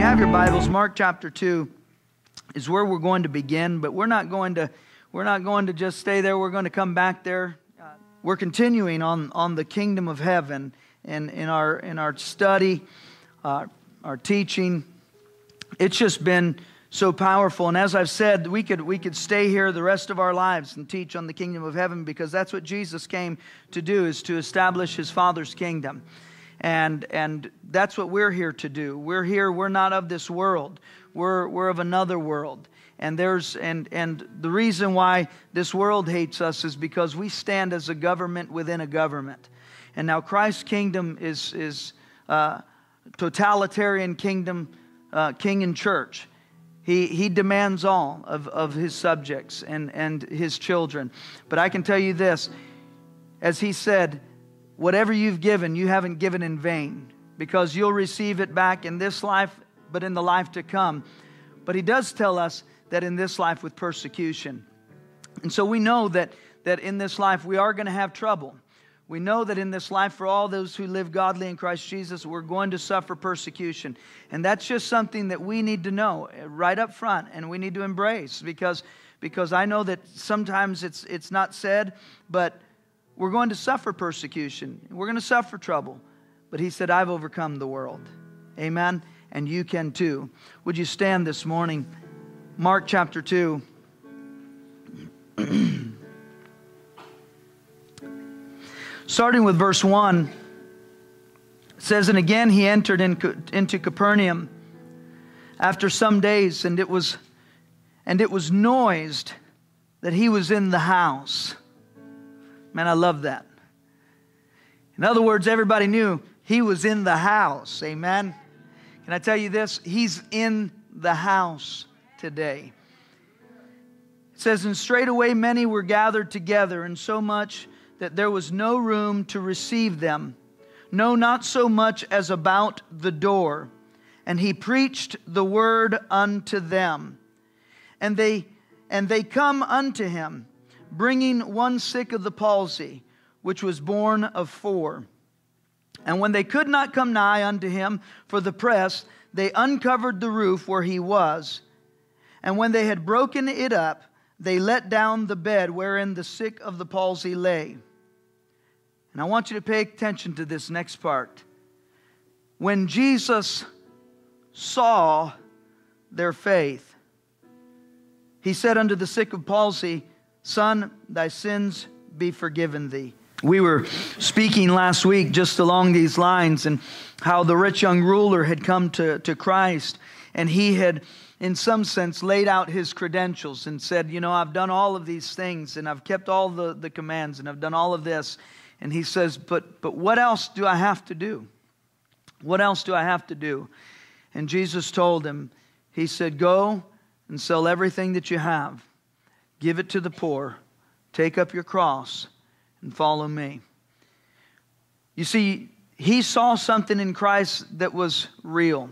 you have your Bibles, Mark chapter 2 is where we're going to begin, but we're not going to we're not going to just stay there. We're going to come back there. We're continuing on, on the kingdom of heaven and in our in our study, uh, our teaching. It's just been so powerful. And as I've said, we could we could stay here the rest of our lives and teach on the kingdom of heaven because that's what Jesus came to do is to establish his father's kingdom. And, and that's what we're here to do. We're here, we're not of this world. We're, we're of another world. And there's and and the reason why this world hates us is because we stand as a government within a government. And now Christ's kingdom is is uh, totalitarian kingdom, uh, king and church. He, he demands all of, of his subjects and, and his children. But I can tell you this as he said, whatever you've given, you haven't given in vain because you'll receive it back in this life, but in the life to come. But he does tell us that in this life with persecution. And so we know that, that in this life we are going to have trouble. We know that in this life, for all those who live godly in Christ Jesus, we're going to suffer persecution. And that's just something that we need to know eh, right up front and we need to embrace because, because I know that sometimes it's, it's not said, but we're going to suffer persecution. We're going to suffer trouble. But he said, I've overcome the world. Amen. And you can too. Would you stand this morning? Mark chapter 2. Starting with verse 1, it says, And again he entered in, into Capernaum after some days, and it was and it was noised that he was in the house. Man, I love that. In other words, everybody knew he was in the house. Amen. Can I tell you this? He's in the house today. It says, And straightway many were gathered together, and so much that there was no room to receive them, no, not so much as about the door. And he preached the word unto them. And they and they come unto him bringing one sick of the palsy, which was borne of four. And when they could not come nigh unto him for the press, they uncovered the roof where he was. And when they had broken it up, they let down the bed wherein the sick of the palsy lay. And I want you to pay attention to this next part. When Jesus saw their faith, he said unto the sick of palsy, Son, thy sins be forgiven thee. We were speaking last week just along these lines and how the rich young ruler had come to, to Christ and he had, in some sense, laid out his credentials and said, You know, I've done all of these things and I've kept all the, the commands and I've done all of this. And he says, but, but what else do I have to do? What else do I have to do? And Jesus told him, He said, Go and sell everything that you have Give it to the poor. Take up your cross and follow me. You see, he saw something in Christ that was real.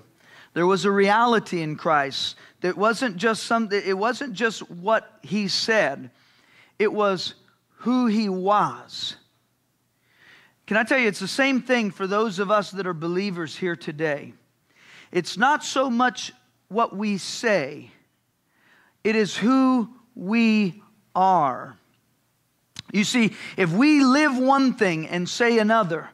There was a reality in Christ that wasn't just something, it wasn't just what he said, it was who he was. Can I tell you, it's the same thing for those of us that are believers here today. It's not so much what we say, it is who we are. You see, if we live one thing and say another,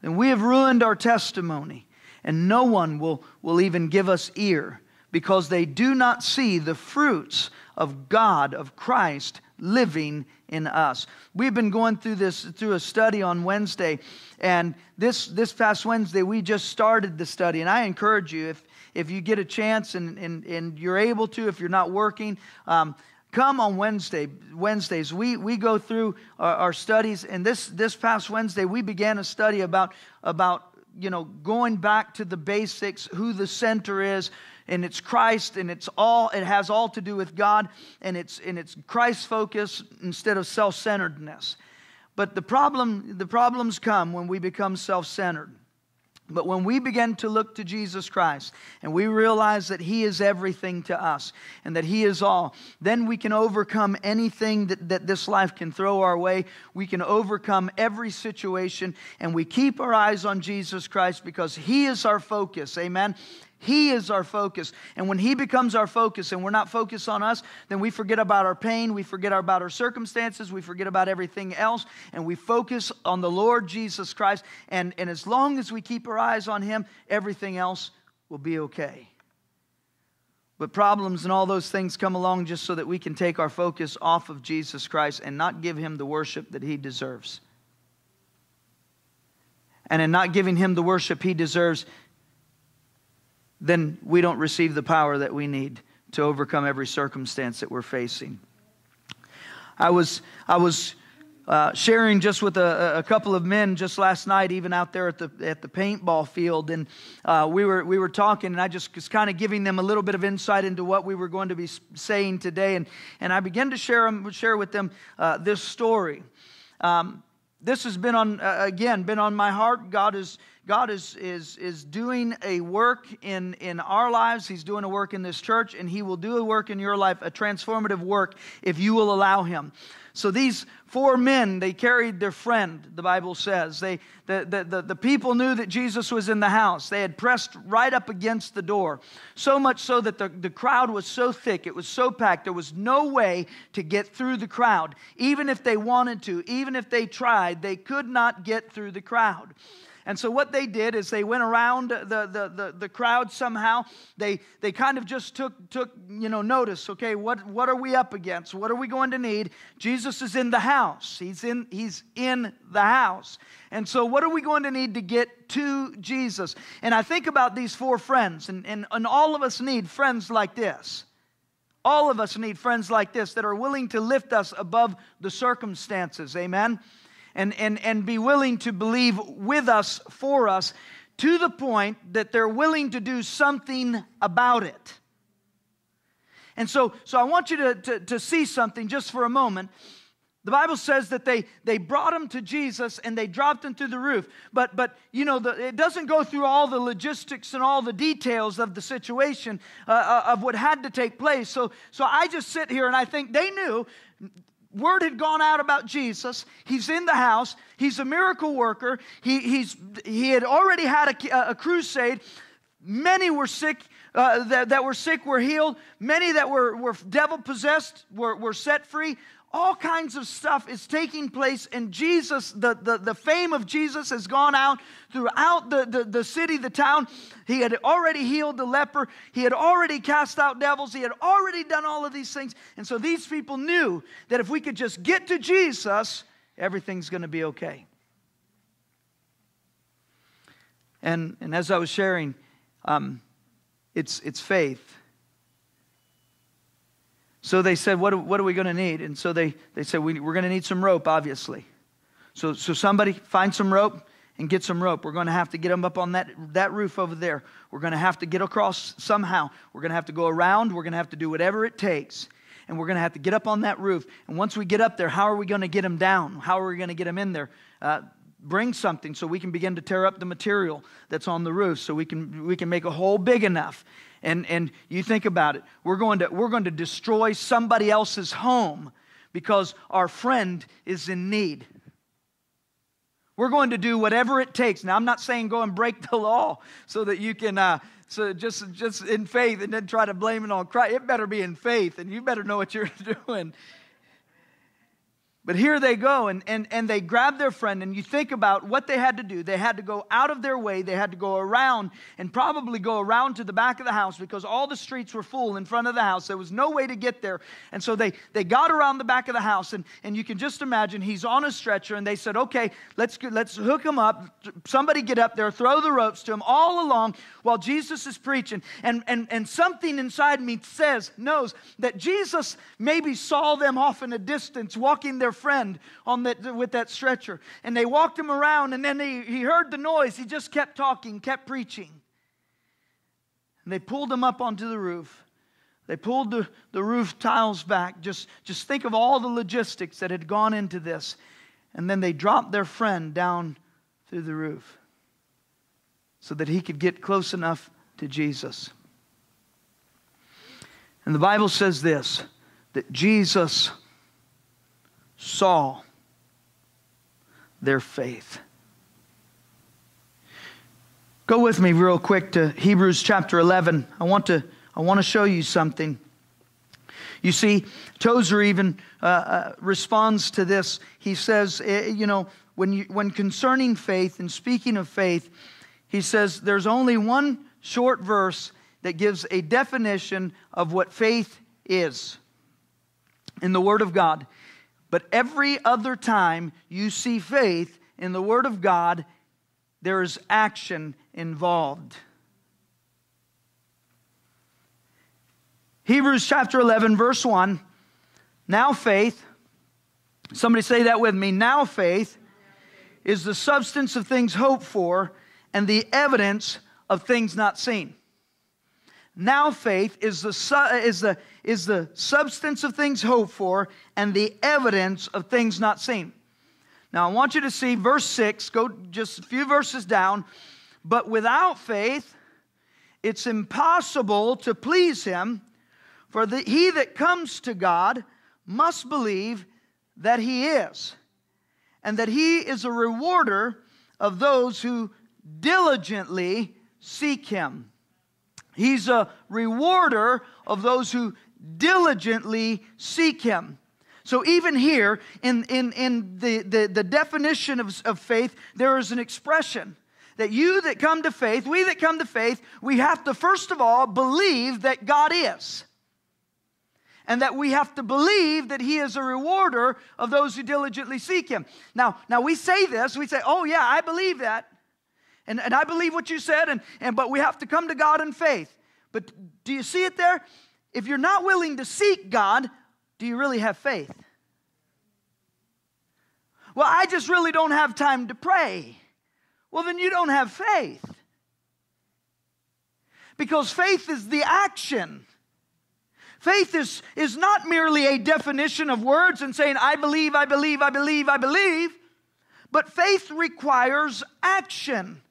then we have ruined our testimony, and no one will, will even give us ear because they do not see the fruits of God, of Christ, living in us. We've been going through this through a study on Wednesday, and this this past Wednesday we just started the study. And I encourage you, if if you get a chance and and, and you're able to, if you're not working, um, come on Wednesday, Wednesdays. We, we go through our, our, studies, and this, this past Wednesday, we began a study about, about you know, going back to the basics, who the center is, and it's Christ, and it's all, it has all to do with God, and it's, and it's Christ focus instead of self centeredness. But the problem, the problems come when we become self centered. But when we begin to look to Jesus Christ and we realize that He is everything to us and that He is all, then we can overcome anything that, that this life can throw our way. We can overcome every situation and we keep our eyes on Jesus Christ because He is our focus. Amen. He is our focus. And when He becomes our focus and we're not focused on us, then we forget about our pain, we forget about our circumstances, we forget about everything else, and we focus on the Lord Jesus Christ. And, and as long as we keep our eyes on Him, everything else will be okay. But problems and all those things come along just so that we can take our focus off of Jesus Christ and not give Him the worship that He deserves. And in not giving Him the worship He deserves, then we don't receive the power that we need to overcome every circumstance that we're facing. I was, I was uh, sharing just with a, a, couple of men just last night, even out there at the, at the paintball field, and uh, we, were, we were talking, and I just was kind of giving them a little bit of insight into what we were going to be saying today, and, and I began to share, them, share with them uh, this story. Um, this has been on, uh, again, been on my heart. God is God is, is, is doing a work in, in our lives. He's doing a work in this church, and He will do a work in your life, a transformative work, if you will allow Him. So these four men, they carried their friend, the Bible says. They, the, the, the, the, people knew that Jesus was in the house. They had pressed right up against the door. So much so that the, the crowd was so thick, it was so packed, there was no way to get through the crowd. Even if they wanted to, even if they tried, they could not get through the crowd. And so what they did is they went around the, the, the, the, crowd somehow. They, they kind of just took, took, you know, notice, okay, what, what are we up against? What are we going to need? Jesus is in the house. He's in, he's in the house. And so what are we going to need to get to Jesus? And I think about these four friends, and, and, and all of us need friends like this. All of us need friends like this that are willing to lift us above the circumstances. Amen and, and, and be willing to believe with us, for us, to the point that they're willing to do something about it. And so, so I want you to, to, to see something just for a moment. The Bible says that they, they brought him to Jesus and they dropped him through the roof. But, but you know, the, it doesn't go through all the logistics and all the details of the situation uh, uh of what had to take place. So, so I just sit here and I think they knew word had gone out about Jesus. He's in the house. He's a miracle worker. He, he's, he had already had a, a crusade. Many were sick. Uh, that, that were sick were healed. Many that were, were devil possessed were, were set free all kinds of stuff is taking place and jesus the, the, the fame of jesus has gone out throughout the, the, the city the town. He had already healed the leper. He had already cast out devils. He had already done all of these things. And so these people knew that if we could just get to jesus everything's going to be okay. And, and as i was sharing um, it's, it's faith so they said, What, what are we going to need? And so they, they said, we, We're going to need some rope, obviously. So, so somebody find some rope and get some rope. We're going to have to get them up on that, that roof over there. We're going to have to get across somehow. We're going to have to go around. We're going to have to do whatever it takes. And we're going to have to get up on that roof. And once we get up there, how are we going to get them down? How are we going to get them in there? Uh, bring something so we can begin to tear up the material that's on the roof so we can, we can make a hole big enough and, and you think about it, we're going, to, we're going to destroy somebody else's home because our friend is in need. We're going to do whatever it takes. Now, I'm not saying go and break the law so that you can, uh, so just, just in faith and then try to blame it on Christ. It better be in faith, and you better know what you're doing. But here they go, and, and, and they grab their friend, and you think about what they had to do. They had to go out of their way, they had to go around, and probably go around to the back of the house because all the streets were full in front of the house. There was no way to get there. And so they, they got around the back of the house, and, and you can just imagine he's on a stretcher, and they said, Okay, let's, let's hook him up. Somebody get up there, throw the ropes to him all along while Jesus is preaching. And, and, and something inside me says, knows that Jesus maybe saw them off in a distance walking their friend on that, with that stretcher. And they walked him around, and then he, he heard the noise. He just kept talking, kept preaching. And they pulled him up onto the roof. They pulled the, the roof tiles back. Just, just think of all the logistics that had gone into this. And then they dropped their friend down through the roof so that he could get close enough to Jesus. And the Bible says this that Jesus saw their faith. Go with me real quick to Hebrews chapter 11. I want to, I want to show you something. You see, Tozer even uh, uh, responds to this. He says, uh, you know, when, you, when concerning faith and speaking of faith, he says there's only one short verse that gives a definition of what faith is in the Word of God. But every other time you see faith in the Word of God, there is action involved. Hebrews chapter 11, verse 1. Now faith, somebody say that with me. Now faith is the substance of things hoped for and the evidence of things not seen. Now faith is the, su- is, the, is the substance of things hoped for and the evidence of things not seen. Now I want you to see verse 6, go just a few verses down. But without faith, it's impossible to please him, for the, he that comes to God must believe that he is, and that he is a rewarder of those who diligently seek him. He's a rewarder of those who diligently seek him. So, even here in, in, in the, the, the definition of, of faith, there is an expression that you that come to faith, we that come to faith, we have to first of all believe that God is. And that we have to believe that He is a rewarder of those who diligently seek Him. Now, now we say this, we say, oh yeah, I believe that. And, and I believe what you said, and, and, but we have to come to God in faith. But do you see it there? If you're not willing to seek God, do you really have faith? Well, I just really don't have time to pray. Well, then you don't have faith. Because faith is the action. Faith is, is not merely a definition of words and saying, I believe, I believe, I believe, I believe, but faith requires action.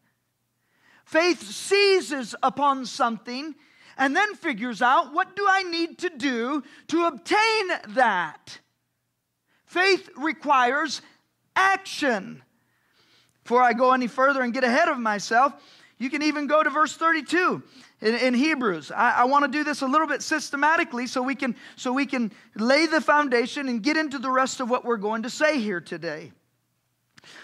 Faith seizes upon something and then figures out what do I need to do to obtain that. Faith requires action. Before I go any further and get ahead of myself, you can even go to verse 32 in, in Hebrews. I, I want to do this a little bit systematically so we, can, so we can lay the foundation and get into the rest of what we're going to say here today.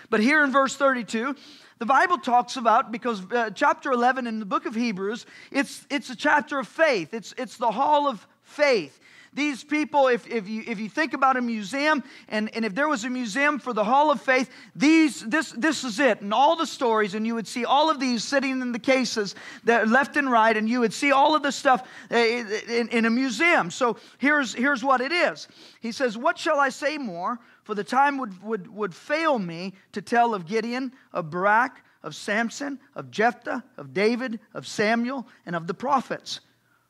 But here in verse 32, the Bible talks about, because uh, chapter 11 in the book of Hebrews, it's, it's a chapter of faith, it's, it's the hall of faith. These people, if, if, you, if you think about a museum, and, and if there was a museum for the Hall of Faith, these, this, this is it. And all the stories, and you would see all of these sitting in the cases that left and right, and you would see all of this stuff uh, in, in a museum. So here's, here's what it is He says, What shall I say more? For the time would, would, would fail me to tell of Gideon, of Barak, of Samson, of Jephthah, of David, of Samuel, and of the prophets,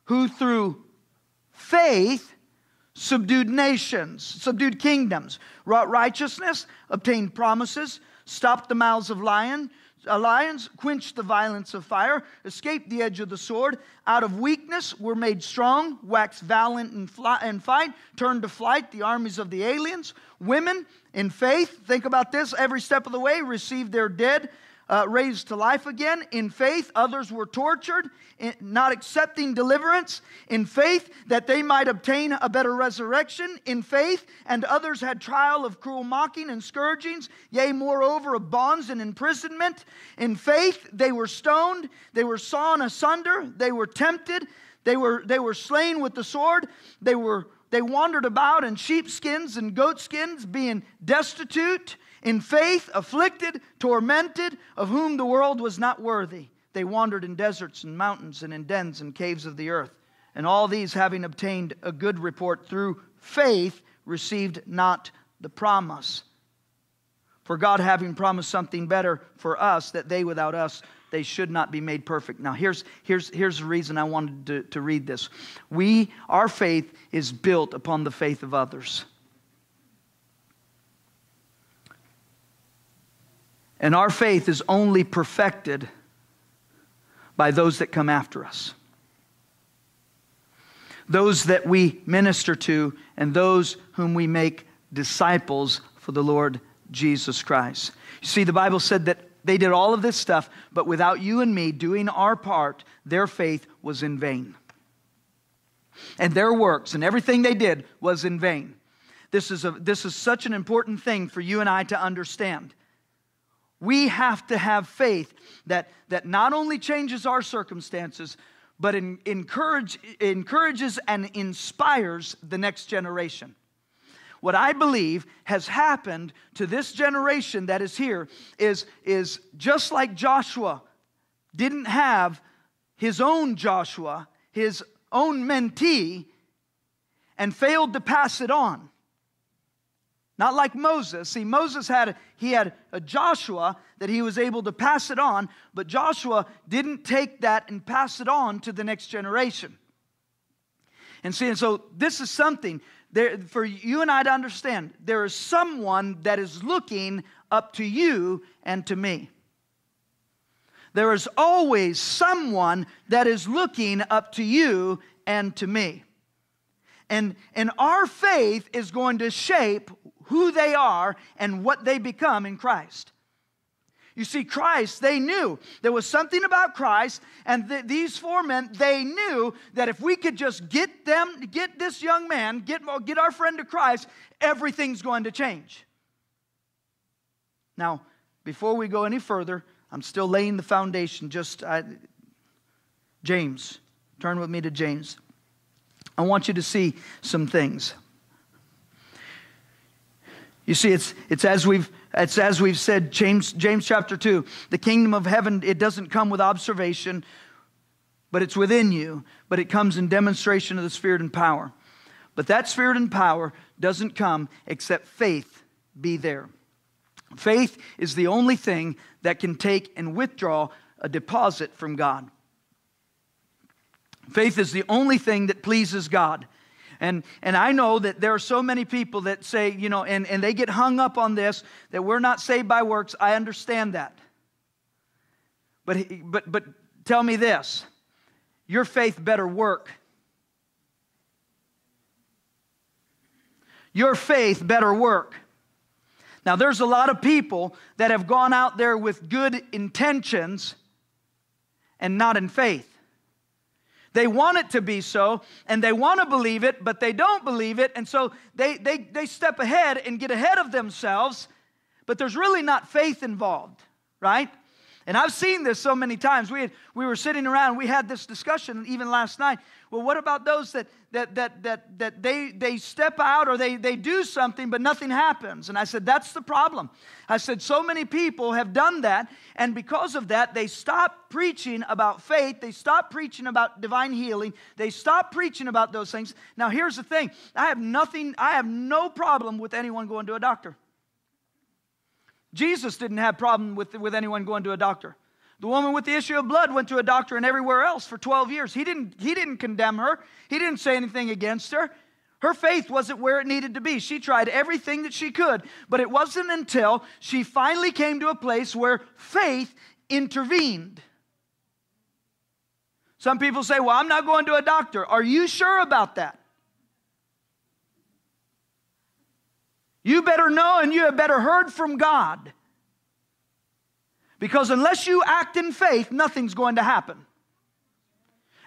who through faith subdued nations, subdued kingdoms, wrought righteousness, obtained promises, stopped the mouths of lion, uh, lions, quenched the violence of fire, escaped the edge of the sword. Out of weakness were made strong, waxed valiant in, fly, in fight, turned to flight the armies of the aliens. Women in faith, think about this, every step of the way, received their dead uh, raised to life again. In faith, others were tortured, not accepting deliverance. In faith, that they might obtain a better resurrection. In faith, and others had trial of cruel mocking and scourgings, yea, moreover, of bonds and imprisonment. In faith, they were stoned, they were sawn asunder, they were tempted, they were, they were slain with the sword, they were they wandered about in sheepskins and goatskins, being destitute in faith, afflicted, tormented, of whom the world was not worthy. They wandered in deserts and mountains and in dens and caves of the earth. And all these, having obtained a good report through faith, received not the promise. For God having promised something better for us, that they without us they should not be made perfect. Now, here's, here's, here's the reason I wanted to, to read this. We, our faith is built upon the faith of others. And our faith is only perfected by those that come after us. Those that we minister to and those whom we make disciples for the Lord Jesus Christ. You see, the Bible said that they did all of this stuff, but without you and me doing our part, their faith was in vain. And their works and everything they did was in vain. This is, a, this is such an important thing for you and I to understand. We have to have faith that, that not only changes our circumstances, but in, encourage, encourages and inspires the next generation. What I believe has happened to this generation that is here is, is just like Joshua didn't have his own Joshua, his own mentee, and failed to pass it on. Not like Moses. See, Moses had he had a Joshua that he was able to pass it on, but Joshua didn't take that and pass it on to the next generation. And see, and so this is something there, for you and I to understand. There is someone that is looking up to you and to me. There is always someone that is looking up to you and to me. And, and our faith is going to shape who they are and what they become in Christ. You see, Christ, they knew there was something about Christ, and th- these four men, they knew that if we could just get them, get this young man, get, get our friend to Christ, everything's going to change. Now, before we go any further, I'm still laying the foundation. Just I, James, turn with me to James. I want you to see some things. You see, it's, it's, as we've, it's as we've said, James, James chapter 2, the kingdom of heaven, it doesn't come with observation, but it's within you, but it comes in demonstration of the Spirit and power. But that Spirit and power doesn't come except faith be there. Faith is the only thing that can take and withdraw a deposit from God. Faith is the only thing that pleases God. And, and I know that there are so many people that say, you know, and, and they get hung up on this, that we're not saved by works. I understand that. But, but, but tell me this your faith better work. Your faith better work. Now, there's a lot of people that have gone out there with good intentions and not in faith. They want it to be so, and they want to believe it, but they don't believe it, and so they, they, they step ahead and get ahead of themselves, but there's really not faith involved, right? And I've seen this so many times. We, had, we were sitting around, we had this discussion even last night. Well, what about those that, that, that, that, that they, they step out or they, they do something, but nothing happens? And I said, that's the problem. I said, so many people have done that, and because of that, they stop preaching about faith, they stop preaching about divine healing, they stop preaching about those things. Now, here's the thing I have nothing, I have no problem with anyone going to a doctor. Jesus didn't have problem with, with anyone going to a doctor. The woman with the issue of blood went to a doctor and everywhere else for 12 years. He didn't, he didn't condemn her. He didn't say anything against her. Her faith wasn't where it needed to be. She tried everything that she could, but it wasn't until she finally came to a place where faith intervened. Some people say, Well, I'm not going to a doctor. Are you sure about that? You better know and you have better heard from God. Because unless you act in faith, nothing's going to happen.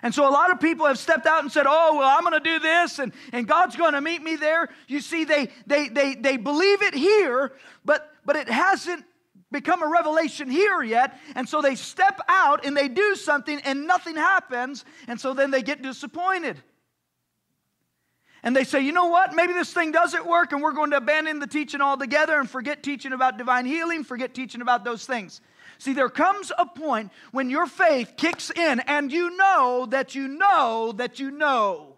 And so a lot of people have stepped out and said, Oh, well, I'm going to do this and, and God's going to meet me there. You see, they, they, they, they believe it here, but, but it hasn't become a revelation here yet. And so they step out and they do something and nothing happens. And so then they get disappointed and they say, you know what, maybe this thing doesn't work and we're going to abandon the teaching altogether and forget teaching about divine healing, forget teaching about those things. See, there comes a point when your faith kicks in and you know that you know that you know.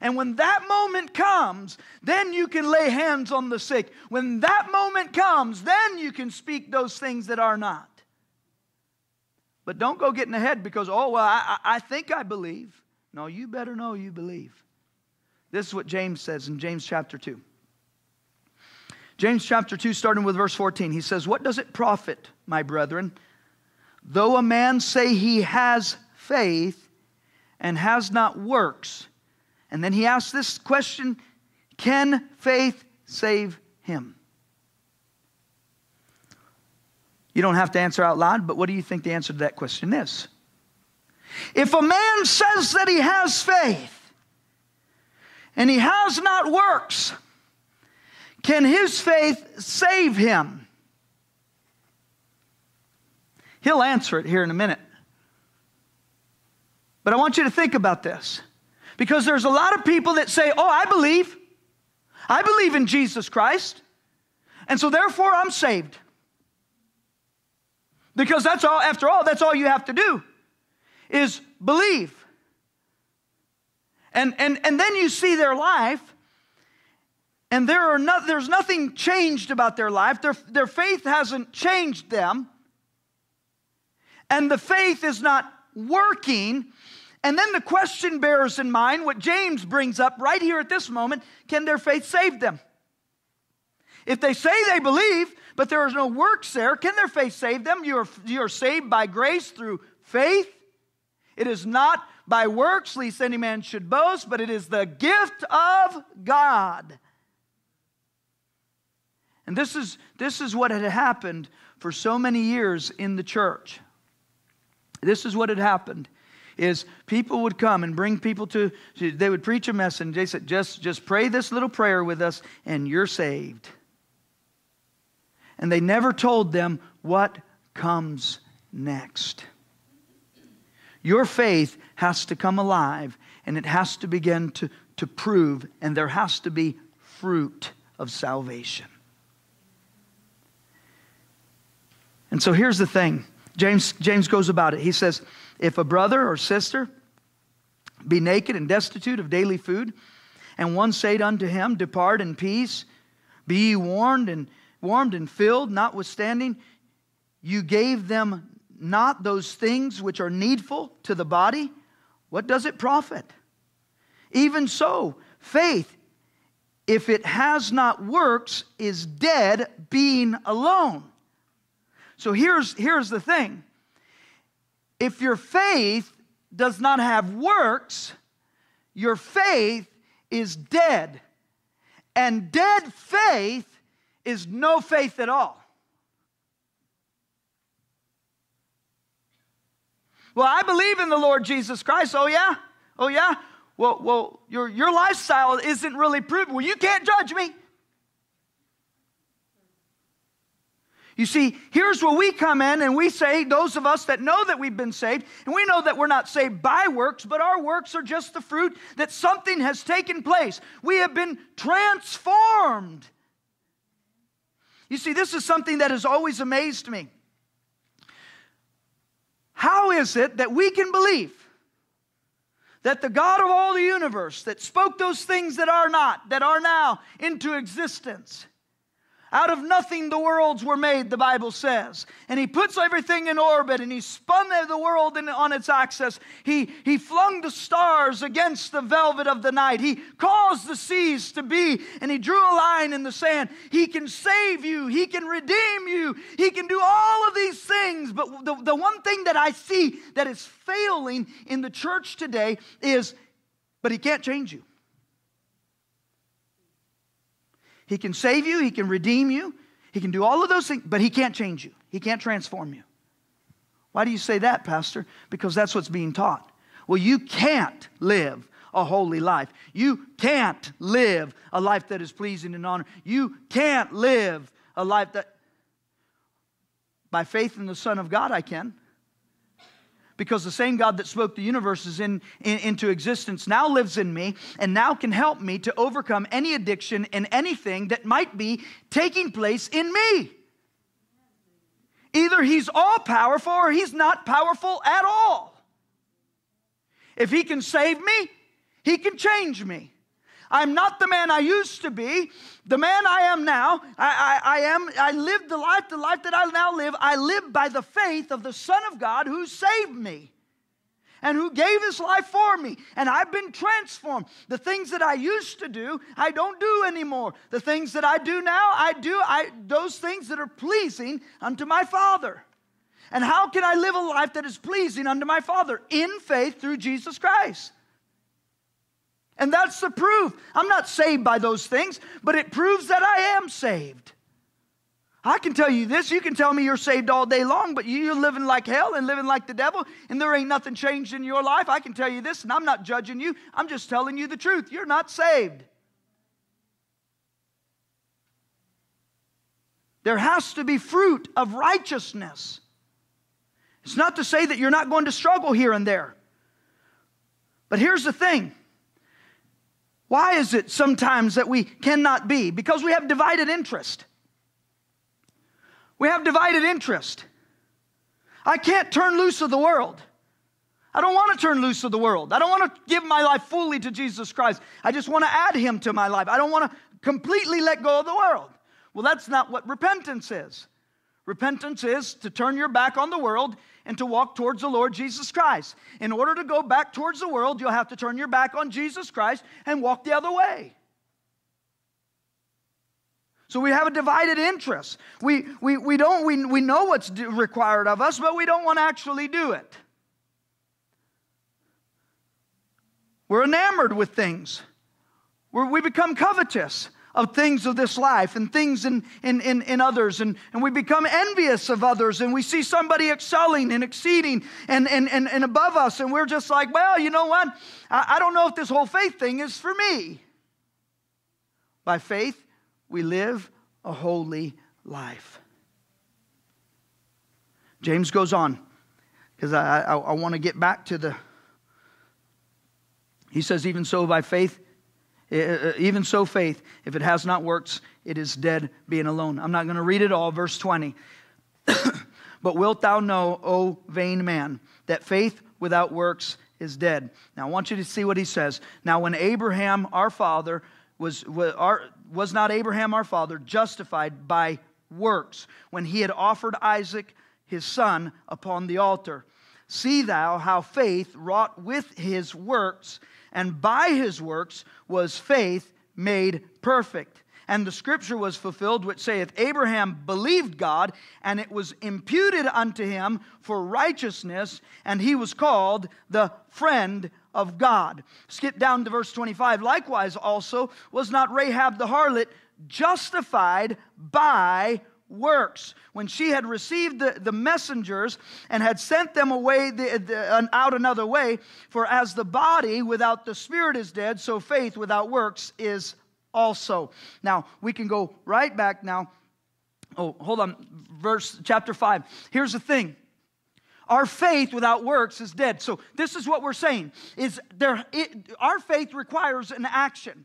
And when that moment comes, then you can lay hands on the sick. When that moment comes, then you can speak those things that are not. But don't go getting ahead because, oh, well, I, I think I believe. No, you better know you believe. This is what James says in James chapter 2. James chapter 2, starting with verse 14, he says, What does it profit, my brethren, though a man say he has faith and has not works? And then he asks this question Can faith save him? You don't have to answer out loud, but what do you think the answer to that question is? If a man says that he has faith and he has not works, can his faith save him? He'll answer it here in a minute. But I want you to think about this because there's a lot of people that say, Oh, I believe. I believe in Jesus Christ. And so therefore I'm saved. Because that's all, after all, that's all you have to do is believe. And, and, and then you see their life, and there are no, there's nothing changed about their life. Their, their faith hasn't changed them, and the faith is not working. And then the question bears in mind what James brings up right here at this moment can their faith save them? If they say they believe, but there is no works there, can their faith save them? You are, you are saved by grace through faith. It is not by works, lest any man should boast, but it is the gift of God. And this is, this is what had happened for so many years in the church. This is what had happened is people would come and bring people to they would preach a message they said just just pray this little prayer with us and you're saved and they never told them what comes next. Your faith has to come alive and it has to begin to, to prove, and there has to be fruit of salvation. And so here's the thing James, James goes about it. He says, If a brother or sister be naked and destitute of daily food, and one say unto him, Depart in peace, be ye warned and warmed and filled, notwithstanding, you gave them not those things which are needful to the body, what does it profit? Even so, faith, if it has not works, is dead being alone. So here's, here's the thing if your faith does not have works, your faith is dead. And dead faith is no faith at all. Well, I believe in the Lord Jesus Christ. Oh, yeah? Oh, yeah? Well, well your, your lifestyle isn't really proven. Well, you can't judge me. You see, here's where we come in and we say, those of us that know that we've been saved, and we know that we're not saved by works, but our works are just the fruit that something has taken place. We have been transformed you see, this is something that has always amazed me. How is it that we can believe that the God of all the universe that spoke those things that are not, that are now into existence, out of nothing, the worlds were made, the Bible says. And he puts everything in orbit and he spun the world in, on its axis. He, he flung the stars against the velvet of the night. He caused the seas to be and he drew a line in the sand. He can save you, he can redeem you, he can do all of these things. But the, the one thing that I see that is failing in the church today is, but he can't change you. He can save you, He can redeem you, He can do all of those things, but He can't change you. He can't transform you. Why do you say that, Pastor? Because that's what's being taught. Well, you can't live a holy life. You can't live a life that is pleasing and honor. You can't live a life that, by faith in the Son of God, I can because the same God that spoke the universes in, in, into existence now lives in me and now can help me to overcome any addiction and anything that might be taking place in me. Either he's all powerful or he's not powerful at all. If he can save me, he can change me. I'm not the man I used to be. The man I am now, I, I, I, am, I live the life, the life that I now live, I live by the faith of the Son of God who saved me and who gave his life for me. And I've been transformed. The things that I used to do, I don't do anymore. The things that I do now, I do I, those things that are pleasing unto my Father. And how can I live a life that is pleasing unto my Father? In faith through Jesus Christ. And that's the proof. I'm not saved by those things, but it proves that I am saved. I can tell you this. You can tell me you're saved all day long, but you're living like hell and living like the devil, and there ain't nothing changed in your life. I can tell you this, and I'm not judging you. I'm just telling you the truth. You're not saved. There has to be fruit of righteousness. It's not to say that you're not going to struggle here and there. But here's the thing why is it sometimes that we cannot be? Because we have divided interest. We have divided interest. I can't turn loose of the world. I don't want to turn loose of the world. I don't want to give my life fully to Jesus Christ. I just want to add Him to my life. I don't want to completely let go of the world. Well, that's not what repentance is. Repentance is to turn your back on the world and to walk towards the Lord Jesus Christ. In order to go back towards the world, you'll have to turn your back on Jesus Christ and walk the other way. So we have a divided interest. We, we, we, don't, we, we know what's required of us, but we don't want to actually do it. We're enamored with things. We're, we become covetous of things of this life and things in, in, in, in, others. And, and we become envious of others and we see somebody excelling and exceeding and, and, and, and above us. And we're just like, well, you know what? I, I don't know if this whole faith thing is for me. By faith, we live a holy life. James goes on because I, I, I want to get back to the. He says, even so, by faith, even so, faith, if it has not works, it is dead being alone. I'm not going to read it all, verse 20. but wilt thou know, O vain man, that faith without works is dead? Now, I want you to see what he says. Now, when Abraham, our father, was, was not Abraham, our father, justified by works when he had offered Isaac, his son, upon the altar? See thou how faith wrought with his works and by his works was faith made perfect. And the scripture was fulfilled, which saith, Abraham believed God, and it was imputed unto him for righteousness, and he was called the friend of God. Skip down to verse 25. Likewise, also, was not Rahab the harlot justified by works. When she had received the, the messengers and had sent them away the, the, out another way, for as the body without the spirit is dead, so faith without works is also. Now, we can go right back now. Oh, hold on. Verse chapter 5. Here's the thing. Our faith without works is dead. So this is what we're saying is there it, our faith requires an action.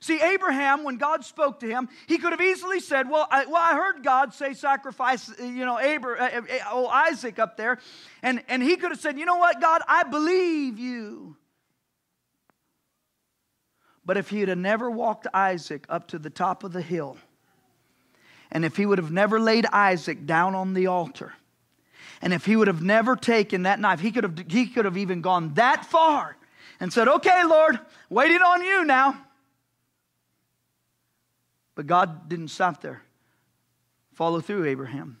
See, Abraham, when God spoke to him, he could have easily said, Well, I, well, I heard God say sacrifice, you know, Abraham, uh, uh, uh, oh, Isaac up there. And, and he could have said, You know what, God, I believe you. But if he had never walked Isaac up to the top of the hill, and if he would have never laid Isaac down on the altar, and if he would have never taken that knife, he could have, he could have even gone that far and said, Okay, Lord, waiting on you now. But God didn't stop there. Follow through, Abraham.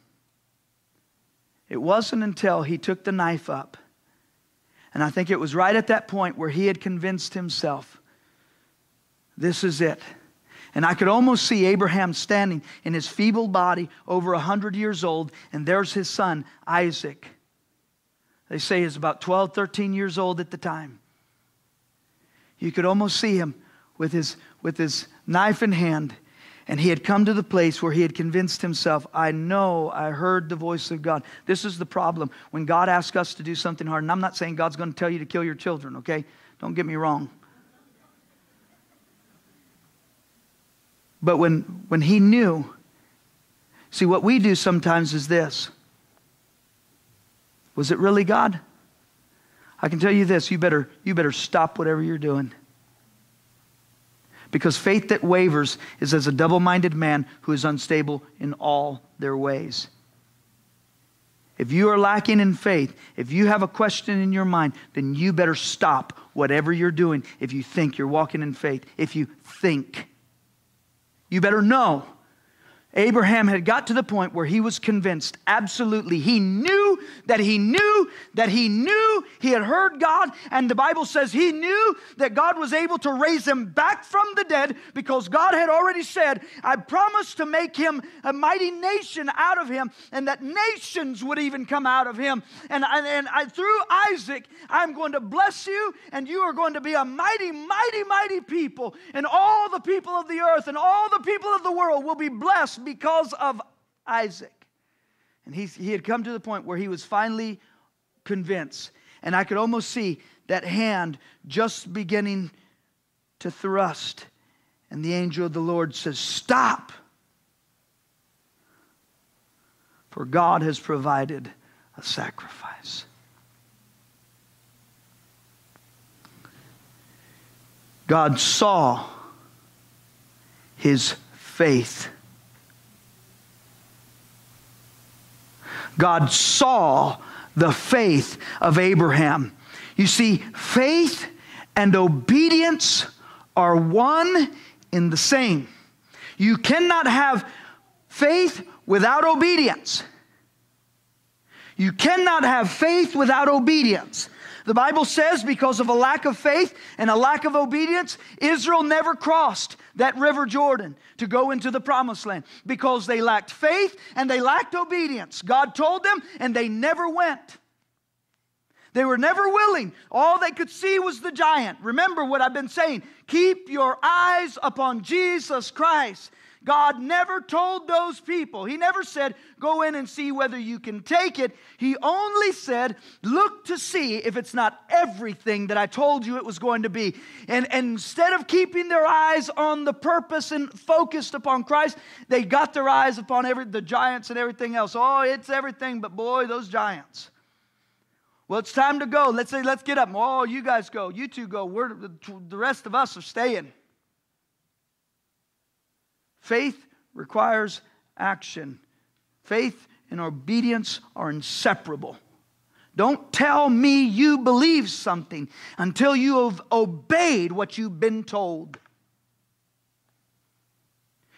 It wasn't until he took the knife up, and I think it was right at that point where he had convinced himself this is it. And I could almost see Abraham standing in his feeble body, over a 100 years old, and there's his son, Isaac. They say he's about 12, 13 years old at the time. You could almost see him with his, with his knife in hand and he had come to the place where he had convinced himself, I know I heard the voice of God. This is the problem. When God asks us to do something hard, and I'm not saying God's going to tell you to kill your children, okay? Don't get me wrong. But when, when he knew, see, what we do sometimes is this Was it really God? I can tell you this you better, you better stop whatever you're doing. Because faith that wavers is as a double minded man who is unstable in all their ways. If you are lacking in faith, if you have a question in your mind, then you better stop whatever you're doing if you think you're walking in faith. If you think, you better know. Abraham had got to the point where he was convinced, absolutely. He knew that he knew that he knew he had heard God, and the Bible says he knew that God was able to raise him back from the dead because God had already said, I promised to make him a mighty nation out of him, and that nations would even come out of him. And, and, and I, through Isaac, I'm going to bless you, and you are going to be a mighty, mighty, mighty people, and all the people of the earth and all the people of the world will be blessed because of Isaac. And he, he had come to the point where he was finally convinced. And I could almost see that hand just beginning to thrust. And the angel of the Lord says, Stop! For God has provided a sacrifice. God saw his faith. God saw the faith of Abraham. You see, faith and obedience are one in the same. You cannot have faith without obedience. You cannot have faith without obedience. The Bible says because of a lack of faith and a lack of obedience, Israel never crossed that river Jordan to go into the promised land because they lacked faith and they lacked obedience. God told them and they never went. They were never willing. All they could see was the giant. Remember what I've been saying. Keep your eyes upon Jesus Christ. God never told those people, He never said, go in and see whether you can take it. He only said, look to see if it's not everything that I told you it was going to be. And, and instead of keeping their eyes on the purpose and focused upon Christ, they got their eyes upon every, the giants and everything else. Oh, it's everything, but boy, those giants. Well, it's time to go. Let's say, let's get up. Oh, you guys go. You two go. We're, the rest of us are staying. Faith requires action. Faith and obedience are inseparable. Don't tell me you believe something until you have obeyed what you've been told.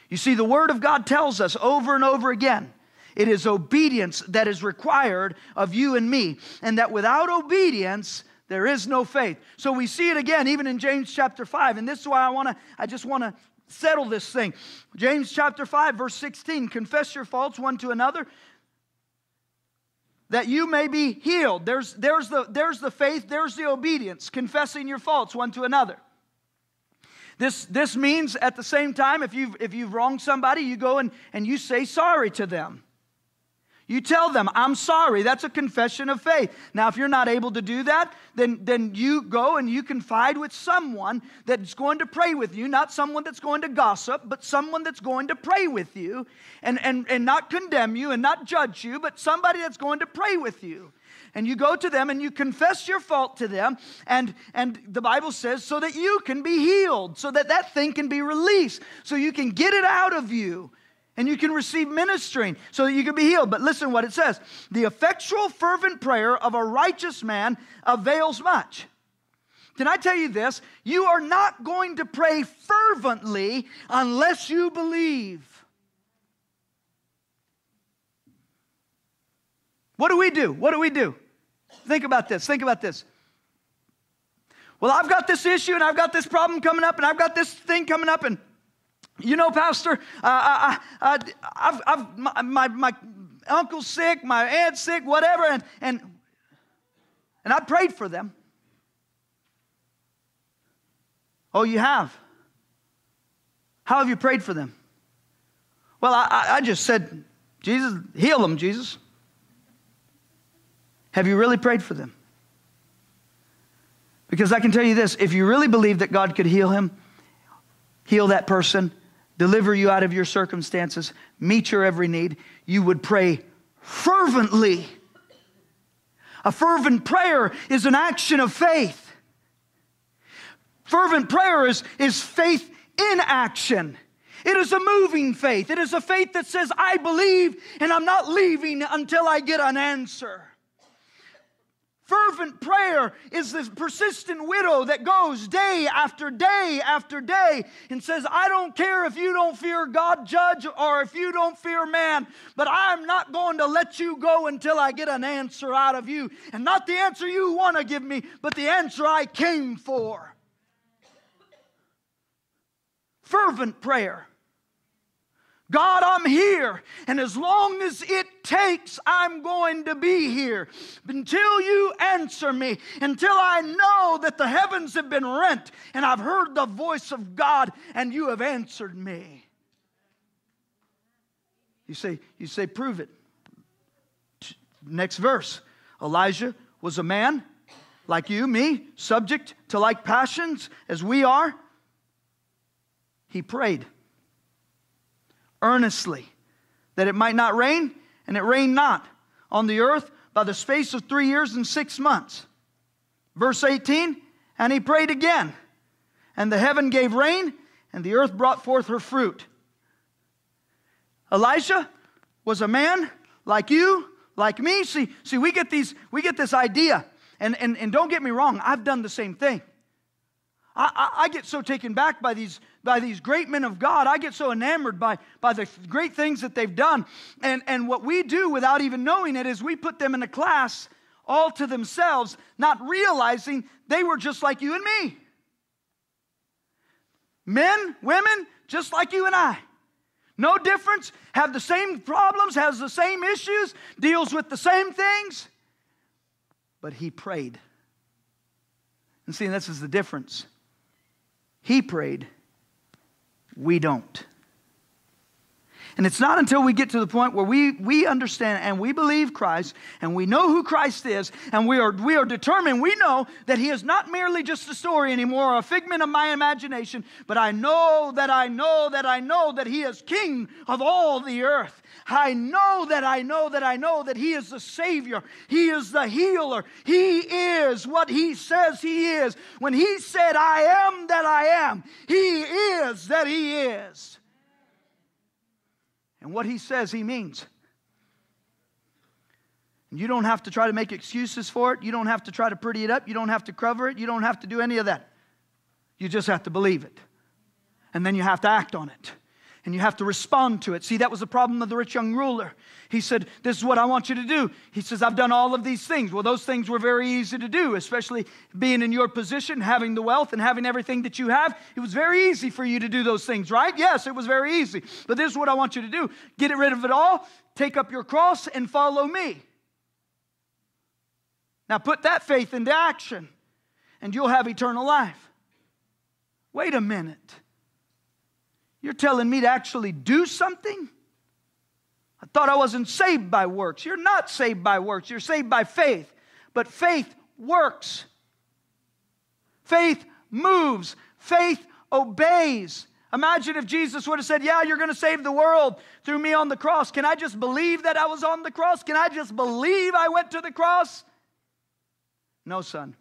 You see, the Word of God tells us over and over again it is obedience that is required of you and me, and that without obedience, there is no faith. So we see it again, even in James chapter 5. And this is why I want to, I just want to settle this thing. James chapter 5, verse 16 confess your faults one to another that you may be healed. There's, there's, the, there's the faith, there's the obedience, confessing your faults one to another. This, this means at the same time, if you've, if you've wronged somebody, you go and, and you say sorry to them. You tell them, I'm sorry. That's a confession of faith. Now, if you're not able to do that, then, then you go and you confide with someone that's going to pray with you, not someone that's going to gossip, but someone that's going to pray with you and, and, and not condemn you and not judge you, but somebody that's going to pray with you. And you go to them and you confess your fault to them, and, and the Bible says, so that you can be healed, so that that thing can be released, so you can get it out of you and you can receive ministering so that you can be healed. But listen what it says the effectual, fervent prayer of a righteous man avails much. Can I tell you this? You are not going to pray fervently unless you believe. What do we do? What do we do? Think about this. Think about this. Well, I've got this issue and I've got this problem coming up and I've got this thing coming up and you know, Pastor, uh, I, I, I've, I've, my, my, my uncle's sick, my aunt's sick, whatever, and, and, and I prayed for them. Oh, you have? How have you prayed for them? Well, I, I just said, Jesus, heal them, Jesus. Have you really prayed for them? Because I can tell you this if you really believe that God could heal him, heal that person, deliver you out of your circumstances, meet your every need, you would pray fervently. A fervent prayer is an action of faith. Fervent prayer is, is faith in action. It is a moving faith. It is a faith that says, I believe and I'm not leaving until I get an answer. Fervent prayer is this persistent widow that goes day after day after day and says, I don't care if you don't fear God, judge, or if you don't fear man, but I'm not going to let you go until I get an answer out of you. And not the answer you want to give me, but the answer I came for. Fervent prayer. God, I'm here. And as long as it takes, I'm going to be here until you answer me, until I know that the heavens have been rent and I've heard the voice of God and you have answered me. You say, you say, prove it. Next verse. Elijah was a man like you, me, subject to like passions as we are. He prayed earnestly that it might not rain, and it rained not on the earth by the space of three years and six months. Verse 18, and he prayed again, and the heaven gave rain, and the earth brought forth her fruit. Elijah was a man like you, like me. See, see, we get these, we get this idea, and, and, and don't get me wrong, I've done the same thing. I, I, I get so taken back by these by these great men of God. I get so enamored by, by the great things that they've done. And, and what we do without even knowing it is we put them in a class all to themselves, not realizing they were just like you and me. Men, women, just like you and I. No difference, have the same problems, has the same issues, deals with the same things. But he prayed. And see, this is the difference. He prayed we don't. And it's not until we get to the point where we, we understand and we believe Christ and we know who Christ is and we are, we are determined, we know that He is not merely just a story anymore, a figment of my imagination, but I know that I know that I know that He is King of all the earth. I know that I know that I know that He is the Savior, He is the healer, He is what He says He is. When He said, I am that I am, He is that He is. And what he says, he means. And you don't have to try to make excuses for it. You don't have to try to pretty it up. You don't have to cover it. You don't have to do any of that. You just have to believe it. And then you have to act on it and you have to respond to it. See, that was the problem of the rich young ruler. He said, This is what I want you to do. He says, I've done all of these things. Well, those things were very easy to do, especially being in your position, having the wealth, and having everything that you have. It was very easy for you to do those things, right? Yes, it was very easy. But this is what I want you to do get rid of it all, take up your cross, and follow me. Now, put that faith into action, and you'll have eternal life. Wait a minute. You're telling me to actually do something? I thought I wasn't saved by works. You're not saved by works, you're saved by faith. But faith works, faith moves, faith obeys. Imagine if Jesus would have said, Yeah, you're going to save the world through me on the cross. Can I just believe that I was on the cross? Can I just believe I went to the cross? No, son.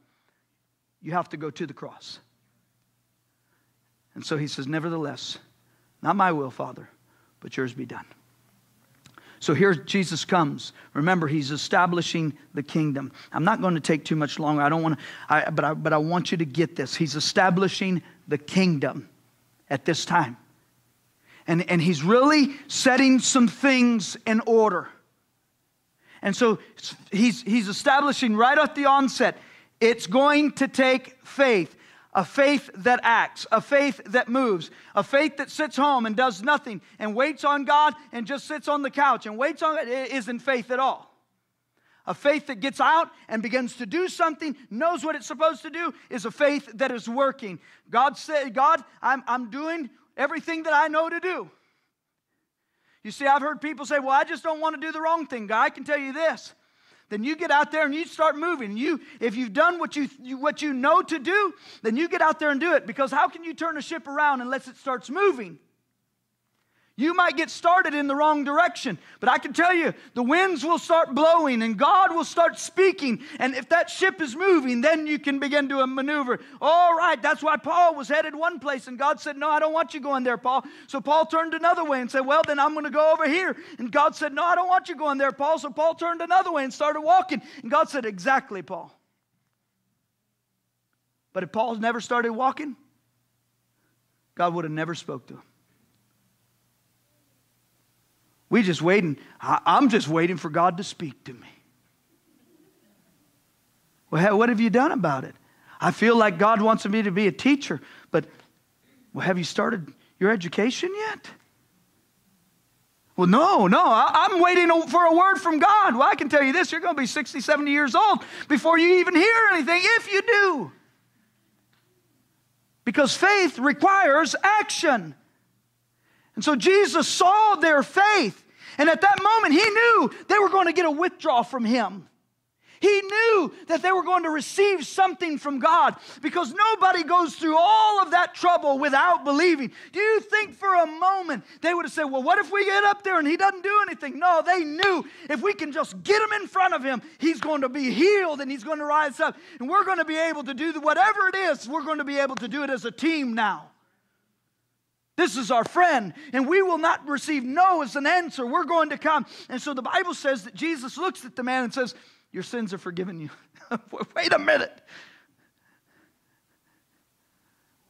You have to go to the cross. And so he says, Nevertheless, not my will, Father, but yours be done. So here Jesus comes. Remember, he's establishing the kingdom. I'm not going to take too much longer. I don't want to, I, but, I, but I want you to get this. He's establishing the kingdom at this time. And, and he's really setting some things in order. And so he's, he's establishing right at the onset it's going to take faith a faith that acts, a faith that moves, a faith that sits home and does nothing and waits on God and just sits on the couch and waits on it isn't faith at all. A faith that gets out and begins to do something, knows what it's supposed to do, is a faith that is working. God said, God, I'm, I'm doing everything that I know to do. You see, I've heard people say, Well, I just don't want to do the wrong thing. God, I can tell you this then you get out there and you start moving. You, if you've done what you, what you know to do, then you get out there and do it. Because how can you turn a ship around unless it starts moving? You might get started in the wrong direction, but I can tell you the winds will start blowing and God will start speaking. And if that ship is moving, then you can begin to maneuver. All right, that's why Paul was headed one place and God said, No, I don't want you going there, Paul. So Paul turned another way and said, Well, then I'm going to go over here. And God said, No, I don't want you going there, Paul. So Paul turned another way and started walking. And God said, Exactly, Paul. But if Paul never started walking, God would have never spoke to him. We just waiting. I'm just waiting for God to speak to me. Well, what have you done about it? I feel like God wants me to be a teacher, but well, have you started your education yet? Well, no, no, I, am waiting for a word from God. Well, I can tell you this you're going to be 60, 70 years old before you even hear anything, if you do. Because faith requires action. And so Jesus saw their faith. And at that moment, he knew they were going to get a withdrawal from him. He knew that they were going to receive something from God because nobody goes through all of that trouble without believing. Do you think for a moment they would have said, Well, what if we get up there and he doesn't do anything? No, they knew if we can just get him in front of him, he's going to be healed and he's going to rise up. And we're going to be able to do whatever it is, we're going to be able to do it as a team now. This is our friend, and we will not receive no as an answer. We're going to come. And so the Bible says that Jesus looks at the man and says, your sins are forgiven you. Wait a minute.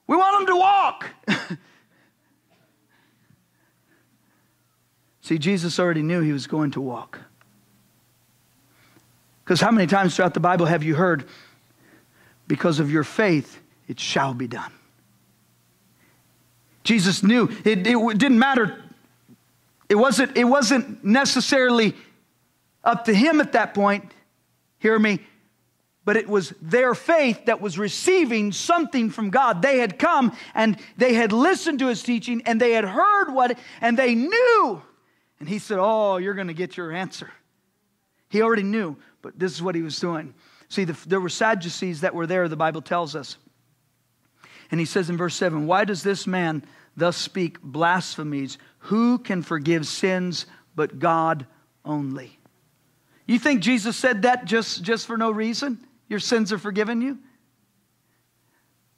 We want him to walk. See, Jesus already knew he was going to walk. Because how many times throughout the Bible have you heard, because of your faith, it shall be done? Jesus knew it, it didn't matter. It wasn't, it wasn't necessarily up to him at that point. Hear me? But it was their faith that was receiving something from God. They had come and they had listened to his teaching and they had heard what, and they knew. And he said, Oh, you're going to get your answer. He already knew, but this is what he was doing. See, the, there were Sadducees that were there, the Bible tells us. And he says in verse 7 Why does this man thus speak blasphemies? Who can forgive sins but God only? You think Jesus said that just, just for no reason? Your sins are forgiven you?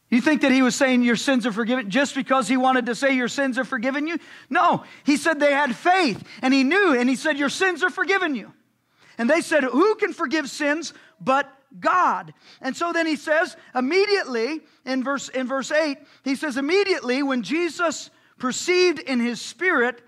You think that he was saying your sins are forgiven just because he wanted to say your sins are forgiven you? No, he said they had faith and he knew and he said your sins are forgiven you. And they said, Who can forgive sins but God? And so then he says, immediately in verse, in verse 8, he says, immediately when Jesus perceived in his spirit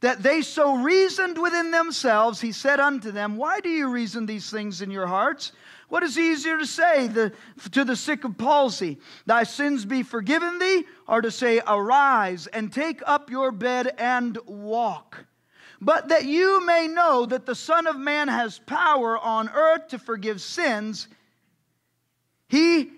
that they so reasoned within themselves, he said unto them, Why do you reason these things in your hearts? What is easier to say the, to the sick of palsy, Thy sins be forgiven thee, or to say, Arise and take up your bed and walk? But that you may know that the Son of Man has power on earth to forgive sins, he,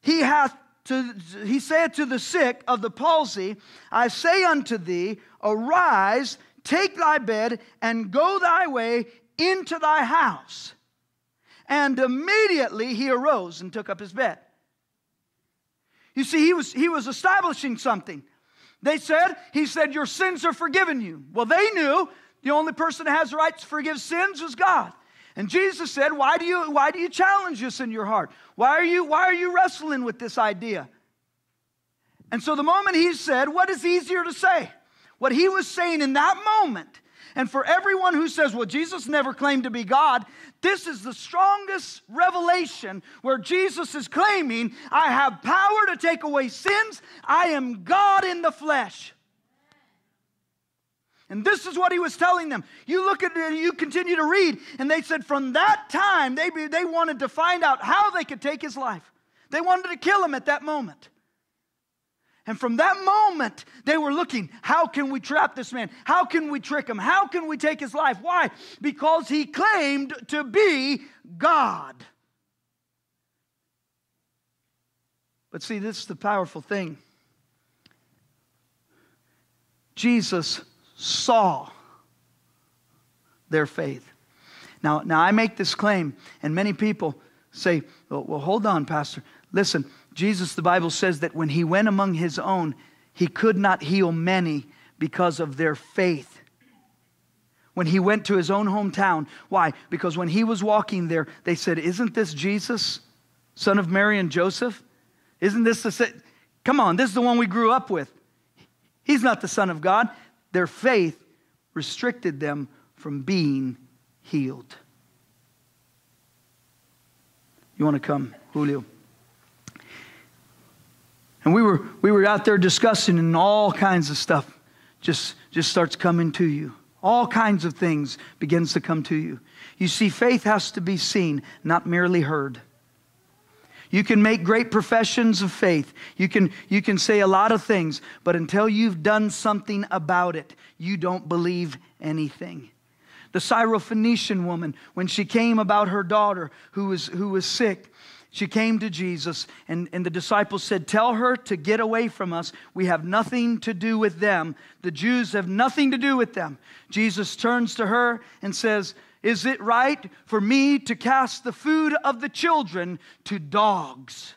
he hath to, he said to the sick of the palsy, I say unto thee, Arise, take thy bed, and go thy way into thy house. And immediately he arose and took up his bed. You see, he was, he was establishing something. They said, He said, Your sins are forgiven you. Well, they knew the only person that has the right to forgive sins was God. And Jesus said, Why do you, why do you challenge this in your heart? Why are, you, why are you wrestling with this idea? And so the moment he said, What is easier to say? What he was saying in that moment, and for everyone who says, well, Jesus never claimed to be God, this is the strongest revelation where Jesus is claiming, I have power to take away sins. I am God in the flesh. And this is what he was telling them. You look at it, you continue to read, and they said from that time, they, they wanted to find out how they could take his life. They wanted to kill him at that moment. And from that moment, they were looking, how can we trap this man? How can we trick him? How can we take his life? Why? Because he claimed to be God. But see, this is the powerful thing. Jesus saw their faith. Now, now I make this claim, and many people say, well, well hold on, Pastor. Listen, Jesus, the Bible says that when he went among his own, he could not heal many because of their faith. When he went to his own hometown, why? Because when he was walking there, they said, Isn't this Jesus, son of Mary and Joseph? Isn't this the. Come on, this is the one we grew up with. He's not the Son of God. Their faith restricted them from being healed. You want to come, Julio? And we were, we were out there discussing, and all kinds of stuff just, just starts coming to you. All kinds of things begins to come to you. You see, faith has to be seen, not merely heard. You can make great professions of faith. You can, you can say a lot of things, but until you've done something about it, you don't believe anything. The Syrophoenician woman, when she came about her daughter who was, who was sick, she came to Jesus, and, and the disciples said, Tell her to get away from us. We have nothing to do with them. The Jews have nothing to do with them. Jesus turns to her and says, Is it right for me to cast the food of the children to dogs?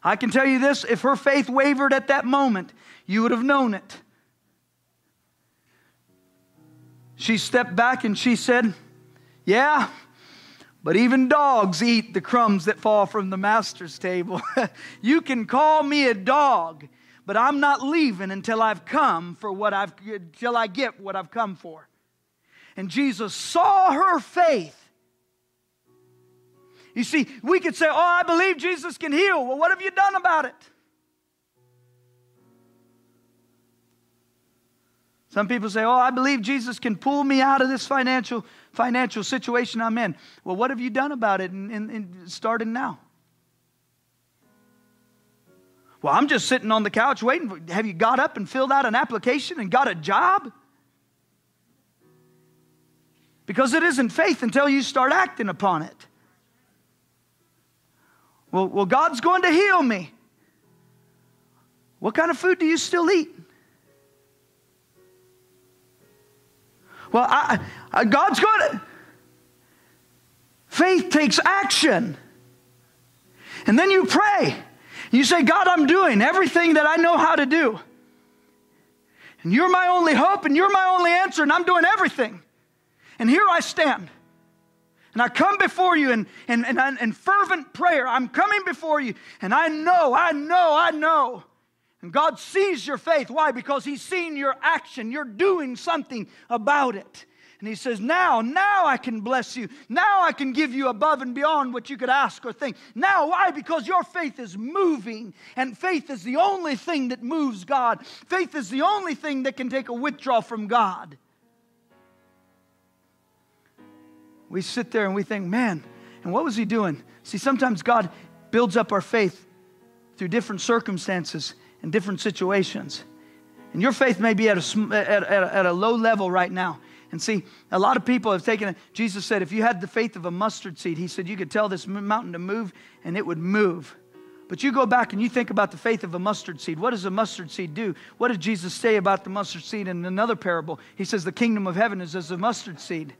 I can tell you this if her faith wavered at that moment, you would have known it. She stepped back and she said, yeah, but even dogs eat the crumbs that fall from the master's table. you can call me a dog, but I'm not leaving until I've come for what I've till I get what I've come for. And Jesus saw her faith. You see, we could say, "Oh, I believe Jesus can heal." Well, what have you done about it? Some people say, "Oh, I believe Jesus can pull me out of this financial financial situation I'm in. Well, what have you done about it and, in starting now? Well, I'm just sitting on the couch waiting. Have you got up and filled out an application and got a job? Because it isn't faith until you start acting upon it. Well, well, God's going to heal me. What kind of food do you still eat? Well, I, I, God's to. Faith takes action. And then you pray. You say, God, I'm doing everything that I know how to do. And you're my only hope, and you're my only answer, and I'm doing everything. And here I stand. And I come before you in, in, in, in fervent prayer. I'm coming before you, and I know, I know, I know and God sees your faith. Why? Because He's seen your action. You're doing something about it. And He says, Now, now I can bless you. Now I can give you above and beyond what you could ask or think. Now, why? Because your faith is moving. And faith is the only thing that moves God. Faith is the only thing that can take a withdrawal from God. We sit there and we think, man, and what was He doing? See, sometimes God builds up our faith through different circumstances in different situations. And your faith may be at a, at, at, at a low level right now. And see, a lot of people have taken it. Jesus said, if you had the faith of a mustard seed, he said, you could tell this mountain to move and it would move. But you go back and you think about the faith of a mustard seed. What does a mustard seed do? What did Jesus say about the mustard seed in another parable? He says, the kingdom of heaven is as a mustard seed.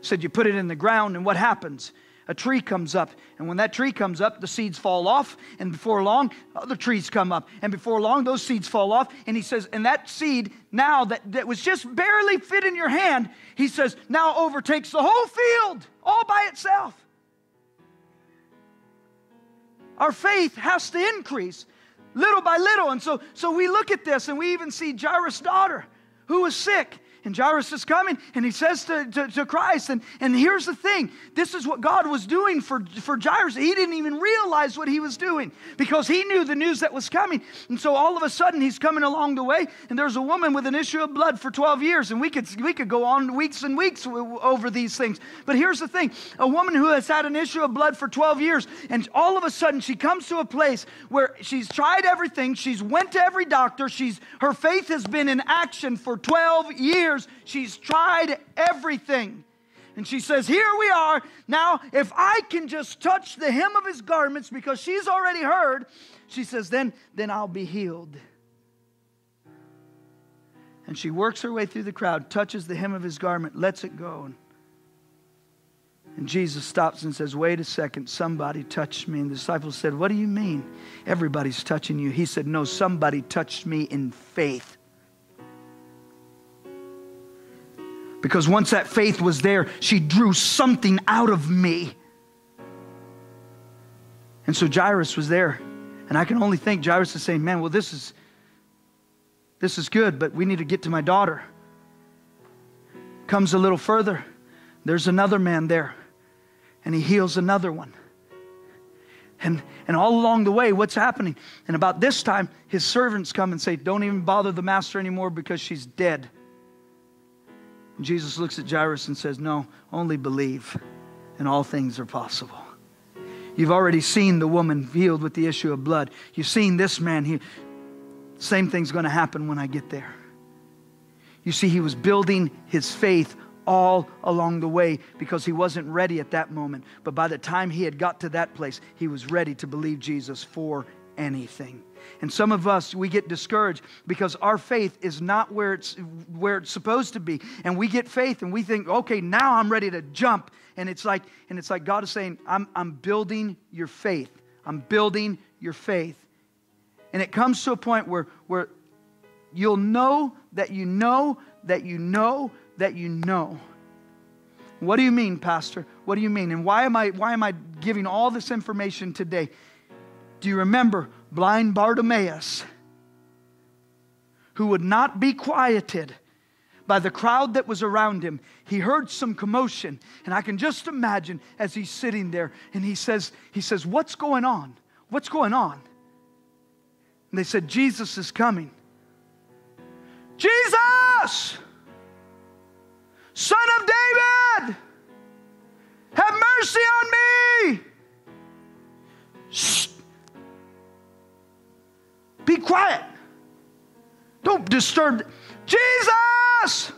He said, you put it in the ground and what happens? A tree comes up. And when that tree comes up, the seeds fall off. And before long, other trees come up. And before long, those seeds fall off. And he says, and that seed now that, that was just barely fit in your hand, he says, now overtakes the whole field all by itself. Our faith has to increase little by little. And so, so we look at this and we even see Jairus' daughter who was sick and Jairus is coming and he says to, to, to, Christ, and, and here's the thing this is what God was doing for, for Jairus. He didn't even realize what he was doing because he knew the news that was coming. And so all of a sudden he's coming along the way, and there's a woman with an issue of blood for 12 years. And we could, we could go on weeks and weeks over these things. But here's the thing a woman who has had an issue of blood for 12 years, and all of a sudden she comes to a place where she's tried everything, she's went to every doctor, she's her faith has been in action for 12 years years. She's tried everything. And she says, Here we are. Now, if I can just touch the hem of his garments, because she's already heard, she says, Then, then I'll be healed. And she works her way through the crowd, touches the hem of his garment, lets it go. And Jesus stops and says, Wait a second, somebody touched me. And the disciples said, What do you mean? Everybody's touching you. He said, No, somebody touched me in faith. Because once that faith was there, she drew something out of me. And so Jairus was there. And I can only think Jairus is saying, Man, well, this is this is good, but we need to get to my daughter. Comes a little further. There's another man there, and he heals another one. And, and all along the way, what's happening? And about this time, his servants come and say, Don't even bother the master anymore because she's dead. Jesus looks at Jairus and says, No, only believe, and all things are possible. You've already seen the woman healed with the issue of blood. You've seen this man. He, same thing's going to happen when I get there. You see, he was building his faith all along the way because he wasn't ready at that moment. But by the time he had got to that place, he was ready to believe Jesus for anything. And some of us, we get discouraged because our faith is not where it's, where it's supposed to be. And we get faith and we think, okay, now I'm ready to jump. And it's like, and it's like God is saying, I'm, I'm building your faith. I'm building your faith. And it comes to a point where, where you'll know that you know that you know that you know. What do you mean, Pastor? What do you mean? And why am I, why am I giving all this information today? Do you remember blind Bartimaeus, who would not be quieted by the crowd that was around him? He heard some commotion, and I can just imagine as he's sitting there and he says, he says, What's going on? What's going on? And they said, Jesus is coming. Jesus, Son of David, have mercy on me. Shh. Be quiet. Don't disturb. Jesus,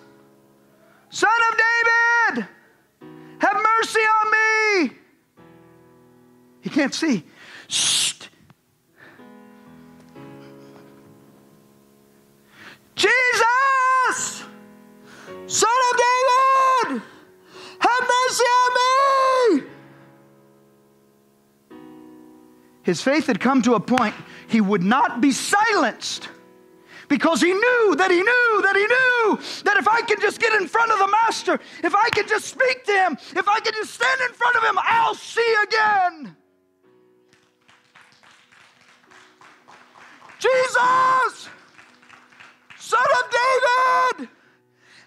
Son of David, have mercy on me. He can't see. Shh. Jesus, Son of David, have mercy on me. His faith had come to a point he would not be silenced because he knew that he knew that he knew that if I can just get in front of the master, if I can just speak to him, if I can just stand in front of him, I'll see again. Jesus, Son of David,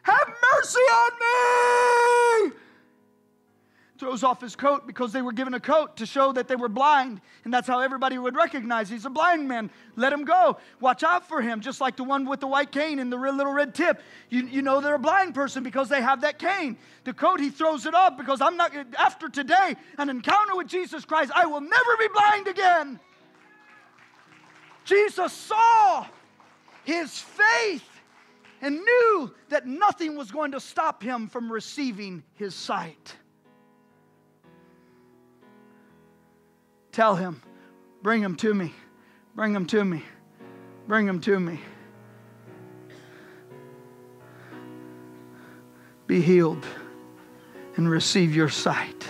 have mercy on me throws off his coat because they were given a coat to show that they were blind. And that's how everybody would recognize he's a blind man. Let him go. Watch out for him, just like the one with the white cane and the little red tip. You, you know they're a blind person because they have that cane. The coat, he throws it off because I'm not, after today, an encounter with Jesus Christ, I will never be blind again. Jesus saw his faith and knew that nothing was going to stop him from receiving his sight. Tell him, bring him to me, bring him to me, bring him to me. Be healed and receive your sight.